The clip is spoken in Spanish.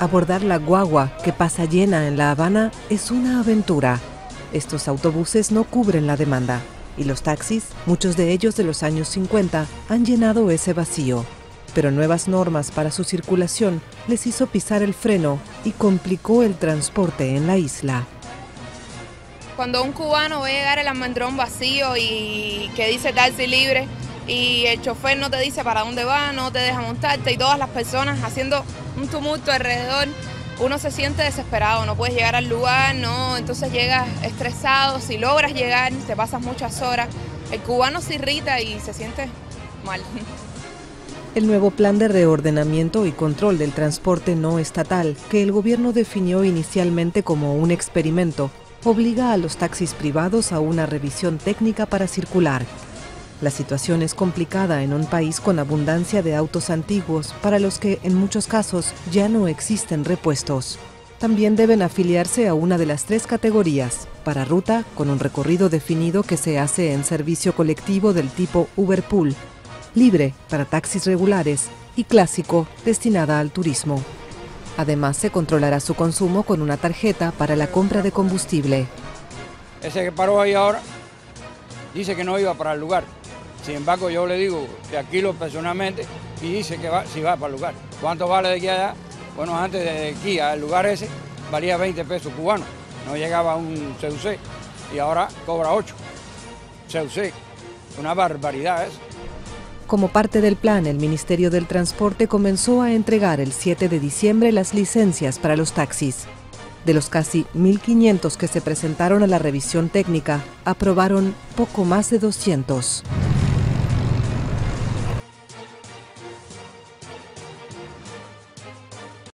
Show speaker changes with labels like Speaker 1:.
Speaker 1: Abordar la guagua que pasa llena en La Habana es una aventura. Estos autobuses no cubren la demanda y los taxis, muchos de ellos de los años 50, han llenado ese vacío. Pero nuevas normas para su circulación les hizo pisar el freno y complicó el transporte en la isla.
Speaker 2: Cuando un cubano ve llegar el almendrón vacío y que dice taxi libre y el chofer no te dice para dónde va, no te deja montarte y todas las personas haciendo un tumulto alrededor, uno se siente desesperado, no puedes llegar al lugar, no, entonces llegas estresado, si logras llegar, te pasas muchas horas, el cubano se irrita y se siente mal.
Speaker 1: El nuevo plan de reordenamiento y control del transporte no estatal, que el gobierno definió inicialmente como un experimento, obliga a los taxis privados a una revisión técnica para circular. La situación es complicada en un país con abundancia de autos antiguos para los que en muchos casos ya no existen repuestos. También deben afiliarse a una de las tres categorías, para ruta, con un recorrido definido que se hace en servicio colectivo del tipo Uber Pool, libre para taxis regulares y clásico destinada al turismo. Además, se controlará su consumo con una tarjeta para la compra de combustible.
Speaker 3: Ese que paró ahí ahora dice que no iba para el lugar. Sin embargo, yo le digo que alquilo personalmente y dice que va, si va para el lugar. ¿Cuánto vale de aquí allá? Bueno, antes de aquí al lugar ese valía 20 pesos cubanos, no llegaba a un CUC y ahora cobra 8 CUC. Una barbaridad eso.
Speaker 1: Como parte del plan, el Ministerio del Transporte comenzó a entregar el 7 de diciembre las licencias para los taxis. De los casi 1.500 que se presentaron a la revisión técnica, aprobaron poco más de 200.